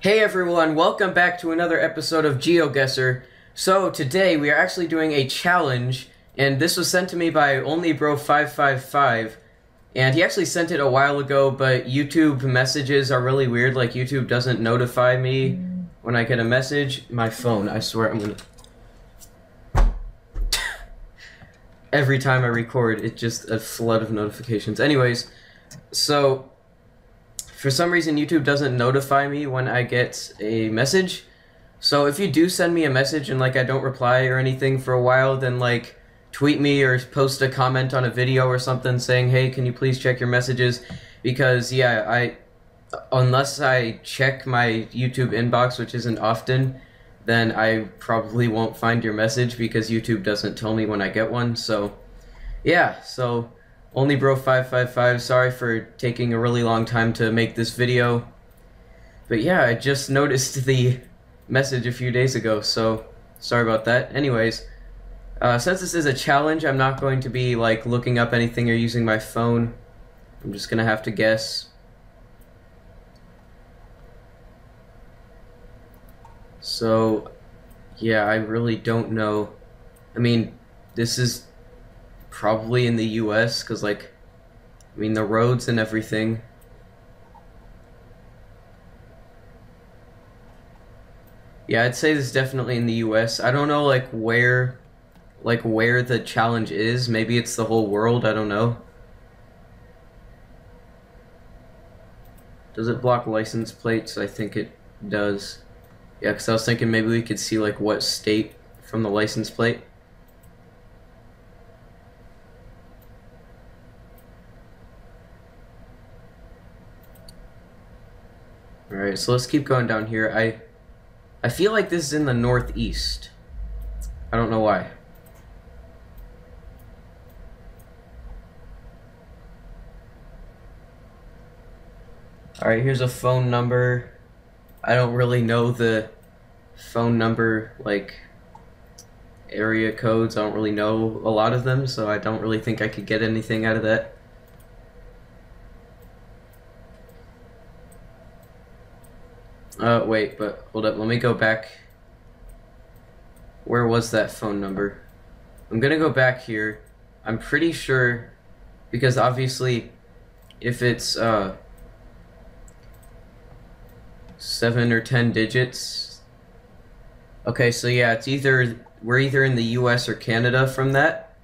Hey everyone, welcome back to another episode of GeoGuessr. So today we are actually doing a challenge, and this was sent to me by OnlyBro555, and he actually sent it a while ago, but YouTube messages are really weird, like YouTube doesn't notify me when I get a message. My phone, I swear I'm gonna... Every time I record, it's just a flood of notifications. Anyways, so for some reason YouTube doesn't notify me when I get a message. So if you do send me a message and like I don't reply or anything for a while, then like tweet me or post a comment on a video or something saying, "Hey, can you please check your messages?" Because yeah, I unless I check my YouTube inbox, which isn't often, then I probably won't find your message because YouTube doesn't tell me when I get one. So yeah, so only bro 555 sorry for taking a really long time to make this video. But yeah, I just noticed the message a few days ago, so sorry about that. Anyways, uh, since this is a challenge, I'm not going to be like looking up anything or using my phone. I'm just gonna have to guess. So, yeah, I really don't know. I mean, this is probably in the U.S. because like, I mean the roads and everything. Yeah, I'd say this is definitely in the U.S. I don't know like where, like where the challenge is. Maybe it's the whole world. I don't know. Does it block license plates? I think it does. Yeah, because I was thinking maybe we could see like what state from the license plate. Alright, so let's keep going down here. I I feel like this is in the northeast. I don't know why. Alright, here's a phone number. I don't really know the phone number, like, area codes. I don't really know a lot of them, so I don't really think I could get anything out of that. Uh, wait, but hold up. Let me go back. Where was that phone number? I'm gonna go back here. I'm pretty sure, because obviously, if it's, uh, seven or ten digits. Okay, so yeah, it's either, we're either in the US or Canada from that,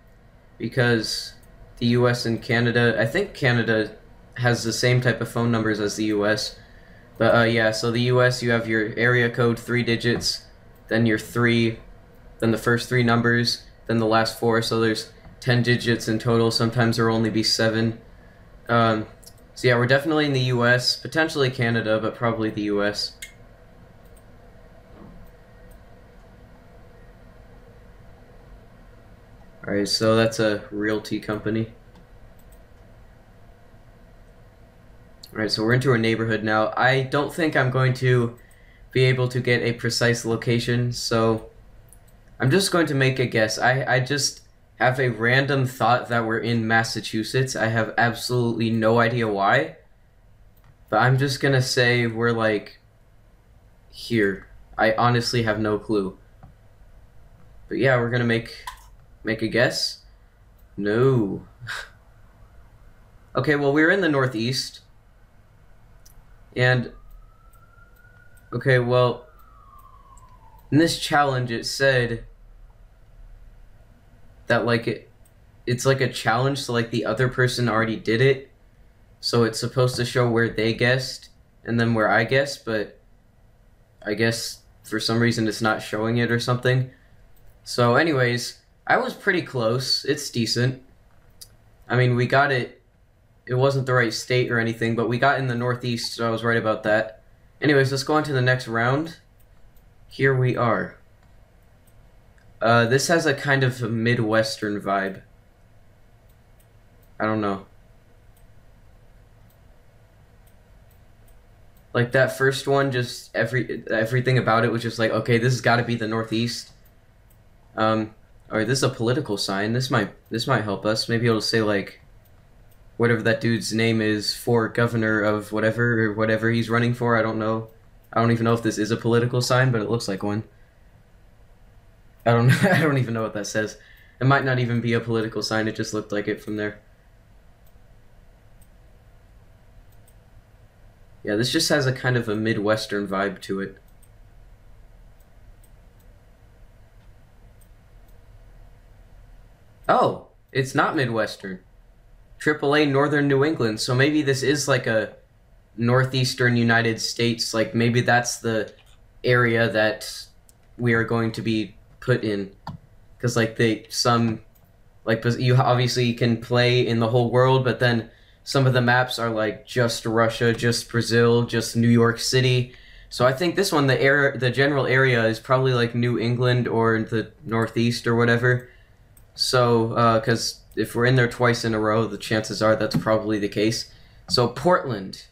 because the US and Canada, I think Canada has the same type of phone numbers as the US, but uh, yeah, so the US, you have your area code, three digits, then your three, then the first three numbers, then the last four. So there's 10 digits in total. Sometimes there will only be seven. Um, so yeah, we're definitely in the US, potentially Canada, but probably the US. Alright, so that's a realty company. Alright, so we're into our neighborhood now. I don't think I'm going to be able to get a precise location, so I'm just going to make a guess. I, I just have a random thought that we're in Massachusetts. I have absolutely no idea why. But I'm just gonna say we're like here. I honestly have no clue. But yeah, we're gonna make make a guess. No. okay, well we're in the northeast. And okay, well, in this challenge, it said that like it, it's like a challenge. So like the other person already did it, so it's supposed to show where they guessed and then where I guessed. But I guess for some reason it's not showing it or something. So, anyways, I was pretty close. It's decent. I mean, we got it it wasn't the right state or anything, but we got in the Northeast, so I was right about that. Anyways, let's go on to the next round. Here we are. Uh, this has a kind of Midwestern vibe. I don't know. Like that first one, just every everything about it was just like, okay, this has got to be the Northeast. Um, all right, this is a political sign. This might this might help us. Maybe it'll say like whatever that dude's name is for governor of whatever or whatever he's running for. I don't know. I don't even know if this is a political sign, but it looks like one. I don't I don't even know what that says. It might not even be a political sign, it just looked like it from there. Yeah, this just has a kind of a Midwestern vibe to it. Oh, it's not Midwestern. AAA Northern New England. So maybe this is like a northeastern United States. Like maybe that's the area that we are going to be put in. Because like they some like you obviously can play in the whole world, but then some of the maps are like just Russia, just Brazil, just New York City. So I think this one, the air, the general area is probably like New England or the Northeast or whatever. So, because uh, if we're in there twice in a row, the chances are that's probably the case. So Portland,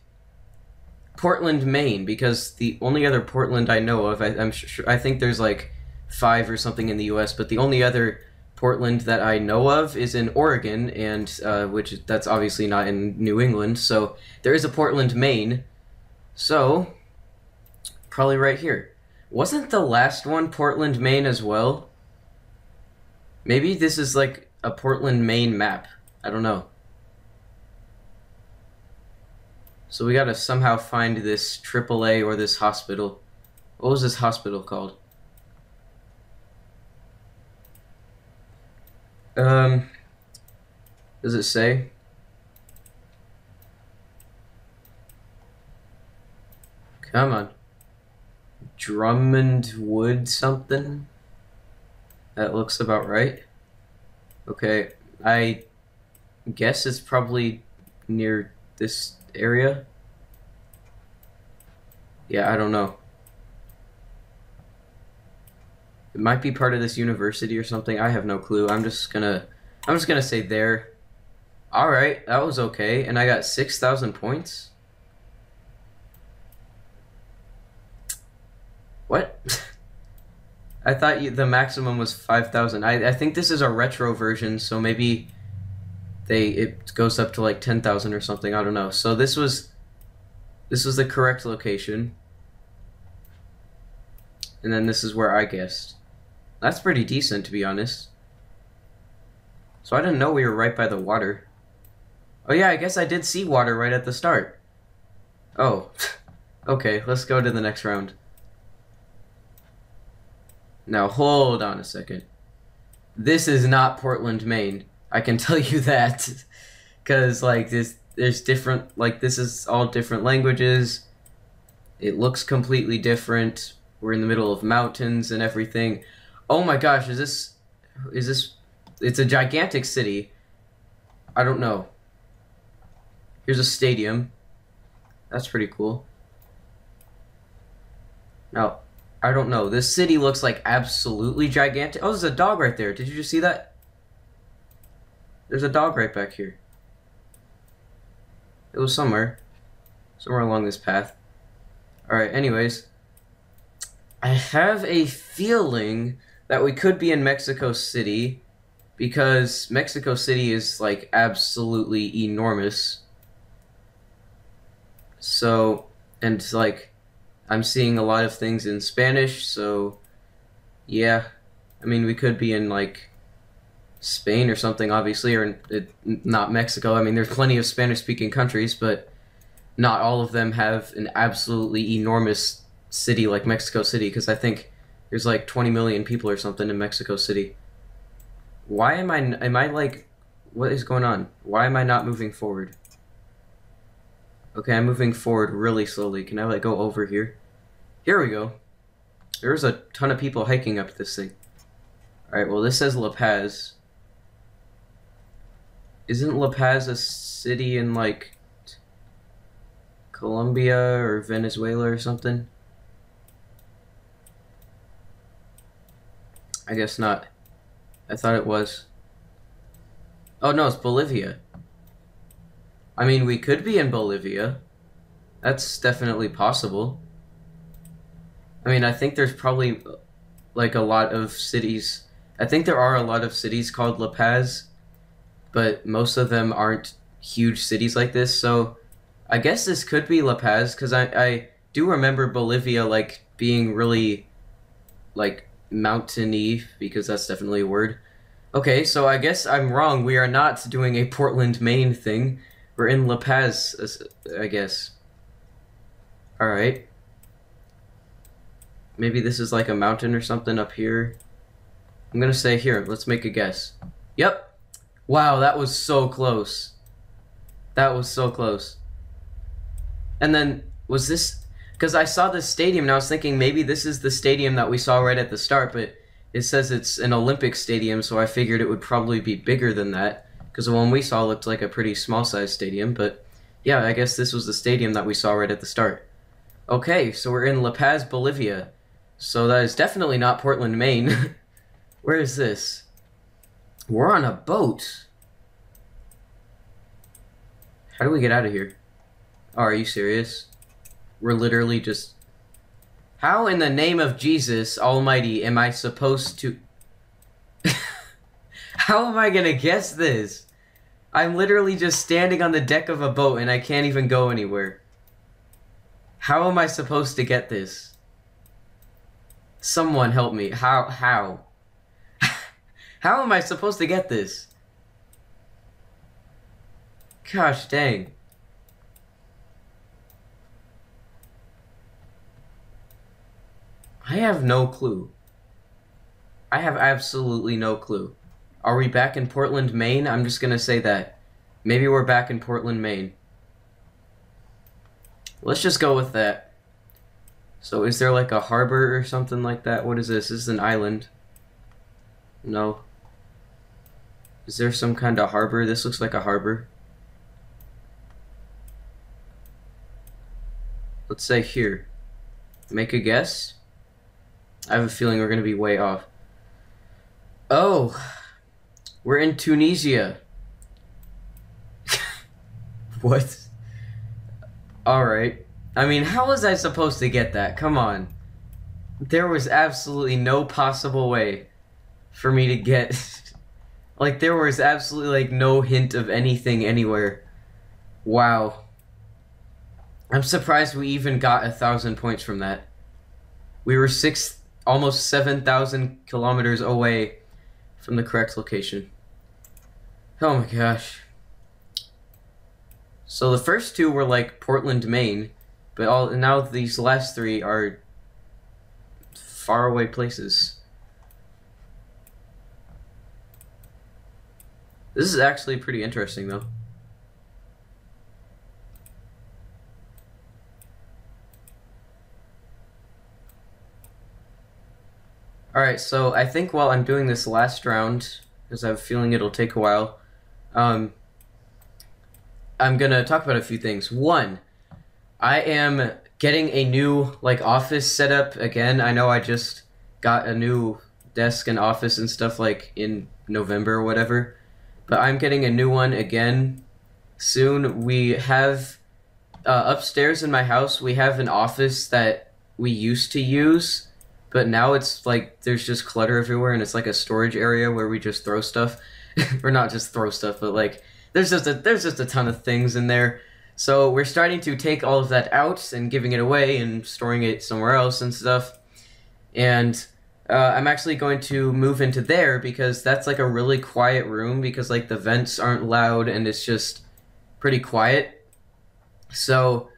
Portland, Maine, because the only other Portland I know of, I, am sure, I think there's like five or something in the U.S., but the only other Portland that I know of is in Oregon, and uh, which that's obviously not in New England. So there is a Portland, Maine. So probably right here. Wasn't the last one Portland, Maine as well? Maybe this is like a Portland, Maine map. I don't know. So we gotta somehow find this AAA or this hospital. What was this hospital called? Um, does it say? Come on. Drummond Wood something? That looks about right. Okay, I guess it's probably near this area. Yeah, I don't know. It might be part of this university or something. I have no clue. I'm just gonna I'm just gonna say there. Alright, that was okay. And I got 6,000 points? What? I thought you, the maximum was 5,000. I, I think this is a retro version, so maybe they it goes up to like 10,000 or something. I don't know. So this was this was the correct location. And then this is where I guessed. That's pretty decent, to be honest. So I didn't know we were right by the water. Oh yeah, I guess I did see water right at the start. Oh. okay, let's go to the next round. Now hold on a second. This is not Portland, Maine. I can tell you that. Cause like this there's different like this is all different languages. It looks completely different. We're in the middle of mountains and everything. Oh my gosh, is this is this it's a gigantic city. I don't know. Here's a stadium. That's pretty cool. Now, I don't know. This city looks like absolutely gigantic. Oh, there's a dog right there. Did you just see that? There's a dog right back here. It was somewhere. Somewhere along this path. Alright, anyways. I have a feeling that we could be in Mexico City because Mexico City is like absolutely enormous. So, and like I'm seeing a lot of things in Spanish, so yeah. I mean, we could be in like Spain or something, obviously, or in, not Mexico. I mean, there's plenty of Spanish speaking countries, but not all of them have an absolutely enormous city like Mexico City, because I think there's like 20 million people or something in Mexico City. Why am I, am I like, what is going on? Why am I not moving forward? Okay, I'm moving forward really slowly. Can I like go over here? Here we go. There's a ton of people hiking up this thing. Alright, well this says La Paz. Isn't La Paz a city in like Colombia or Venezuela or something? I guess not. I thought it was. Oh no, it's Bolivia. I mean, we could be in Bolivia. That's definitely possible. I mean, I think there's probably like a lot of cities. I think there are a lot of cities called La Paz, but most of them aren't huge cities like this. So I guess this could be La Paz because I, I do remember Bolivia like being really like mountainy because that's definitely a word. Okay, so I guess I'm wrong. We are not doing a Portland, Maine thing. We're in La Paz, I guess. All right. Maybe this is like a mountain or something up here. I'm gonna say here. Let's make a guess. Yep. Wow, that was so close. That was so close. And then was this because I saw this stadium and I was thinking maybe this is the stadium that we saw right at the start, but it says it's an Olympic stadium, so I figured it would probably be bigger than that because the one we saw looked like a pretty small sized stadium. But yeah, I guess this was the stadium that we saw right at the start. Okay, so we're in La Paz, Bolivia. So that is definitely not Portland, Maine. Where is this? We're on a boat. How do we get out of here? Oh, are you serious? We're literally just... How in the name of Jesus Almighty am I supposed to... How am I gonna guess this? I'm literally just standing on the deck of a boat and I can't even go anywhere. How am I supposed to get this? Someone help me. How? How? how am I supposed to get this? Gosh dang. I have no clue. I have absolutely no clue. Are we back in Portland, Maine? I'm just gonna say that. Maybe we're back in Portland, Maine. Let's just go with that. So is there like a harbor or something like that? What is this? This is an island. No. Is there some kind of harbor? This looks like a harbor. Let's say here. Make a guess. I have a feeling we're going to be way off. Oh, we're in Tunisia. what? Alright. I mean, how was I supposed to get that? Come on. There was absolutely no possible way for me to get. like, there was absolutely, like, no hint of anything anywhere. Wow. I'm surprised we even got a thousand points from that. We were six almost 7,000 kilometers away from the correct location. Oh my gosh. So the first two were like Portland, Maine, but all now these last three are far away places. This is actually pretty interesting though. Alright, so I think while I'm doing this last round, because I have a feeling it'll take a while, um, I'm gonna talk about a few things. One, I am getting a new like office setup again. I know I just got a new desk and office and stuff like in November or whatever, but I'm getting a new one again soon. We have uh, upstairs in my house. We have an office that we used to use but now it's like there's just clutter everywhere and it's like a storage area where we just throw stuff or not just throw stuff but like there's just a there's just a ton of things in there so we're starting to take all of that out and giving it away and storing it somewhere else and stuff and uh, i'm actually going to move into there because that's like a really quiet room because like the vents aren't loud and it's just pretty quiet so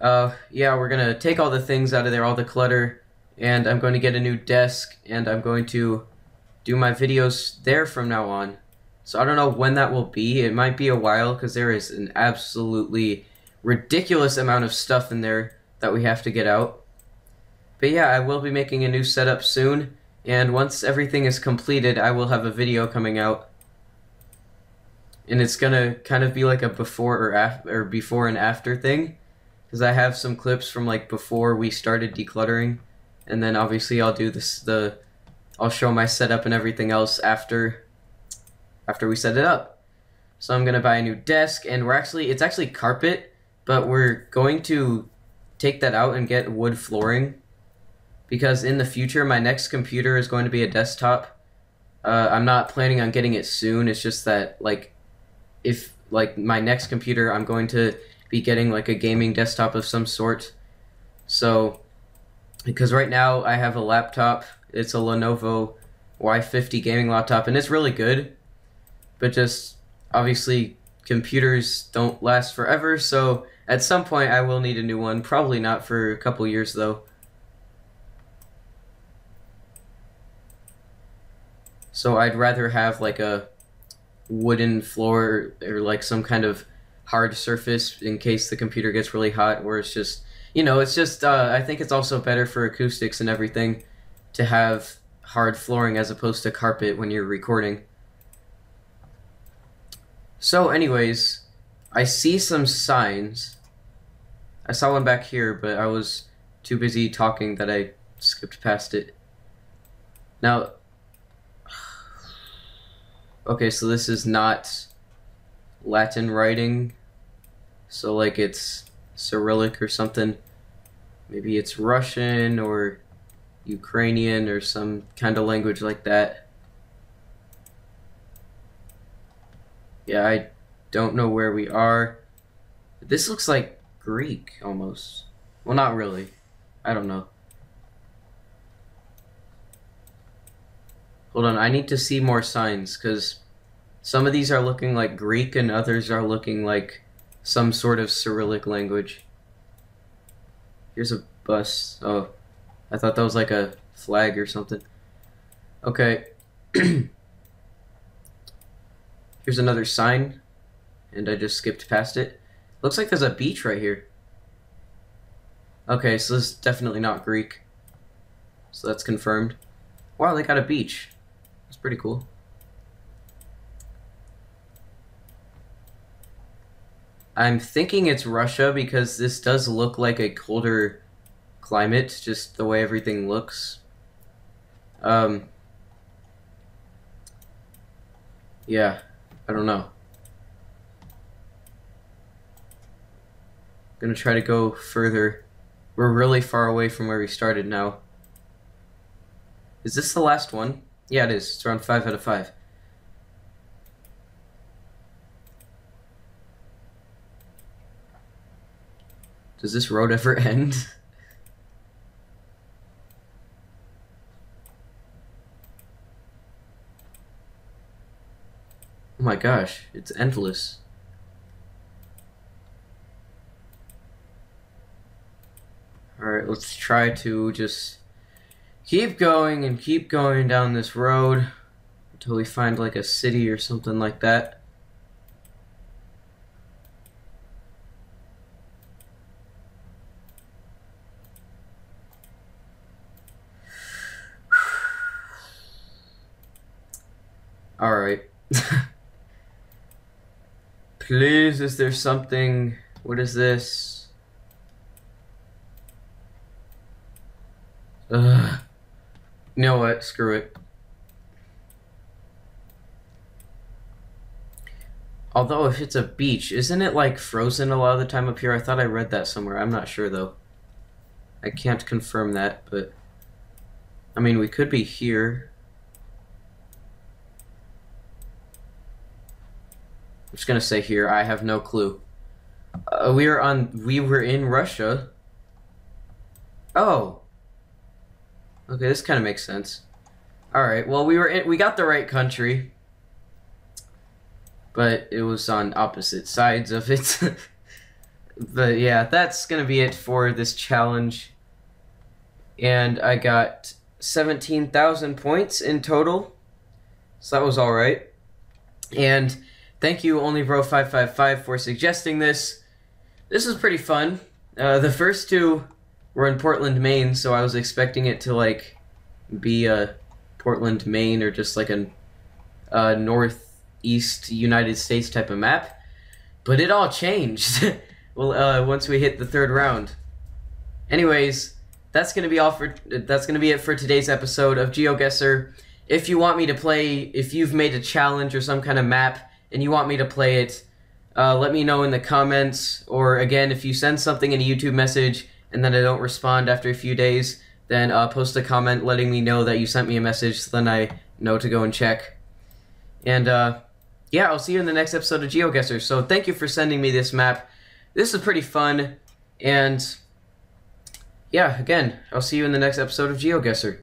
uh, yeah we're gonna take all the things out of there all the clutter and I'm going to get a new desk and I'm going to do my videos there from now on. So I don't know when that will be. It might be a while because there is an absolutely ridiculous amount of stuff in there that we have to get out. But yeah, I will be making a new setup soon, and once everything is completed, I will have a video coming out. And it's gonna kind of be like a before or after or before and after thing, because I have some clips from like before we started decluttering and then obviously I'll do this the I'll show my setup and everything else after after we set it up. So I'm gonna buy a new desk and we're actually it's actually carpet, but we're going to take that out and get wood flooring because in the future my next computer is going to be a desktop. Uh, I'm not planning on getting it soon. It's just that like if like my next computer I'm going to be getting like a gaming desktop of some sort So, because right now I have a laptop, it's a Lenovo Y50 gaming laptop, and it's really good, but just obviously computers don't last forever, so at some point I will need a new one. Probably not for a couple years though. So I'd rather have like a wooden floor or like some kind of hard surface in case the computer gets really hot or it's just you know it's just uh, i think it's also better for acoustics and everything to have hard flooring as opposed to carpet when you're recording so anyways i see some signs i saw one back here but i was too busy talking that i skipped past it now okay so this is not latin writing so like it's Cyrillic or something. Maybe it's Russian or Ukrainian or some kind of language like that. Yeah, I don't know where we are. This looks like Greek almost. Well, not really. I don't know. Hold on, I need to see more signs because some of these are looking like Greek and others are looking like some sort of Cyrillic language. Here's a bus. Oh, I thought that was like a flag or something. Okay. Here's another sign, and I just skipped past it. Looks like there's a beach right here. Okay, so this is definitely not Greek. So that's confirmed. Wow, they got a beach. That's pretty cool. I'm thinking it's Russia because this does look like a colder climate, just the way everything looks. Um, yeah, I don't know. Gonna try to go further. We're really far away from where we started now. Is this the last one? Yeah, it is. It's around 5 out of 5. Does this road ever end? Oh my gosh, it's endless. Alright, let's try to just keep going and keep going down this road until we find like a city or something like that. Alright. Please, is there something... What is this? Ugh. You know what? Screw it. Although, if it's a beach, isn't it, like, frozen a lot of the time up here? I thought I read that somewhere. I'm not sure, though. I can't confirm that, but... I mean, we could be here. I'm just gonna say here, I have no clue. Uh, we are on. We were in Russia. Oh. Okay, this kind of makes sense. All right. Well, we were in, we got the right country, but it was on opposite sides of it. but yeah, that's gonna be it for this challenge. And I got seventeen thousand points in total, so that was all right. And Thank you, OnlyBro555, for suggesting this. This is pretty fun. Uh, the first two were in Portland, Maine, so I was expecting it to, like, be a Portland, Maine, or just like a, a northeast United States type of map. But it all changed. well, uh, once we hit the third round. Anyways, that's gonna be all for. That's gonna be it for today's episode of GeoGuessr. If you want me to play, if you've made a challenge or some kind of map and you want me to play it, uh, let me know in the comments. Or again, if you send something in a YouTube message and then I don't respond after a few days, then uh, post a comment letting me know that you sent me a message so then I know to go and check. And uh, yeah, I'll see you in the next episode of GeoGuessr. So thank you for sending me this map. This is pretty fun. And yeah, again, I'll see you in the next episode of GeoGuessr.